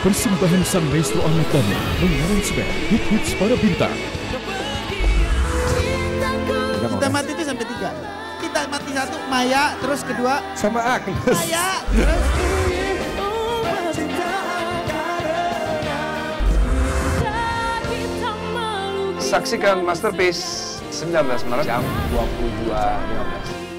Persembahan Sang Maestro Ahmad Dhani mengaransemen hit-hits para bintang. Kita mati itu sampai tiga. Kita mati satu, Maya, terus kedua, sama Agnes. Maya, terus Saksikan Masterpiece 19 Maret jam 22.15.